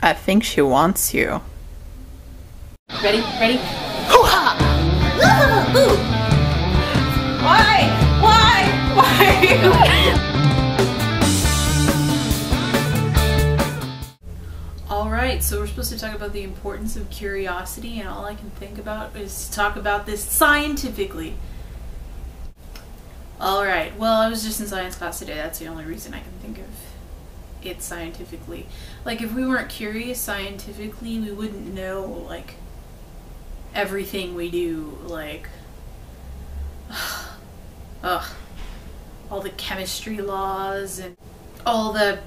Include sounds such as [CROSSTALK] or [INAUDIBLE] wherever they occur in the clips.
I think she wants you. Ready? Ready? Hoo-ha! Ooh! Why? Why? Why? [LAUGHS] Alright, so we're supposed to talk about the importance of curiosity, and all I can think about is to talk about this scientifically. Alright, well, I was just in science class today. That's the only reason I can think of it scientifically. Like, if we weren't curious scientifically, we wouldn't know, like, everything we do. Like, [SIGHS] ugh, all the chemistry laws and all the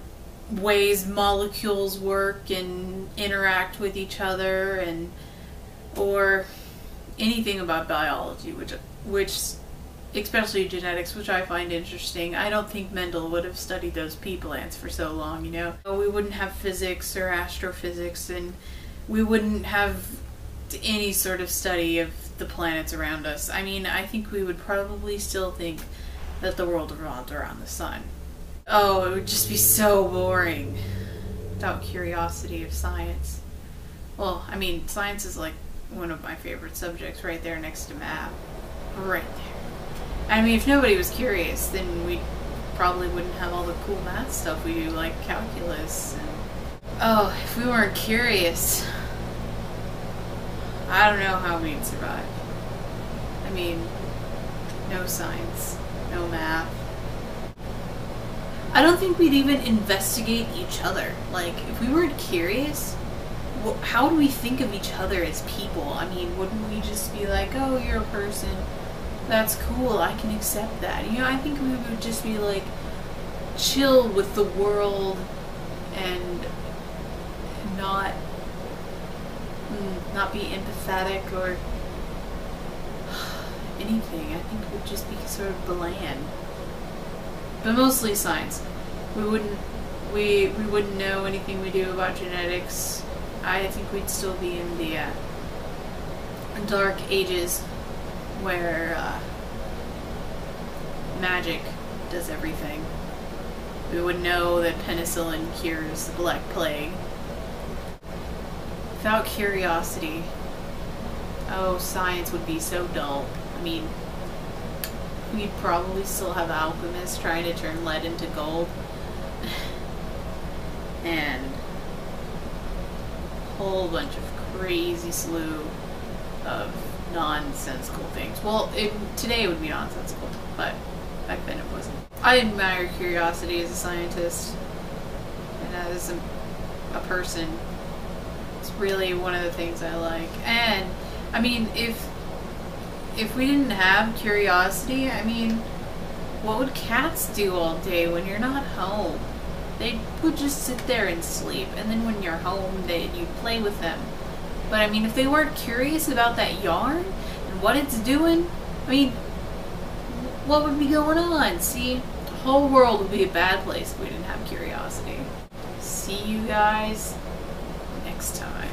ways molecules work and interact with each other and or anything about biology which which especially genetics, which I find interesting. I don't think Mendel would have studied those pea plants for so long, you know. We wouldn't have physics or astrophysics, and we wouldn't have any sort of study of the planets around us. I mean, I think we would probably still think that the world revolved around the sun. Oh, it would just be so boring without curiosity of science. Well, I mean, science is like one of my favorite subjects right there next to math. Right there. I mean, if nobody was curious, then we probably wouldn't have all the cool math stuff we do, like calculus. And... Oh, if we weren't curious, I don't know how we'd survive. I mean, no science, no math. I don't think we'd even investigate each other. Like, if we weren't curious, how do we think of each other as people? I mean, wouldn't we just be like, oh, you're a person, that's cool, I can accept that. You know, I think we would just be like chill with the world and not mm, not be empathetic or [SIGHS] anything. I think it would just be sort of bland. But mostly science. We wouldn't we we wouldn't know anything we do about genetics. I think we'd still be in the uh, dark ages where uh, magic does everything. We would know that penicillin cures the Black Plague. Without curiosity, oh, science would be so dull. I mean, we'd probably still have alchemists trying to turn lead into gold. [SIGHS] and a whole bunch of crazy slew of nonsensical things. Well, it, today it would be nonsensical, but back then it wasn't. I admire curiosity as a scientist and as a, a person. It's really one of the things I like. And, I mean, if if we didn't have curiosity, I mean, what would cats do all day when you're not home? They would just sit there and sleep, and then when you're home, they you play with them. But I mean, if they weren't curious about that yarn and what it's doing, I mean, what would be going on? See, the whole world would be a bad place if we didn't have curiosity. See you guys next time.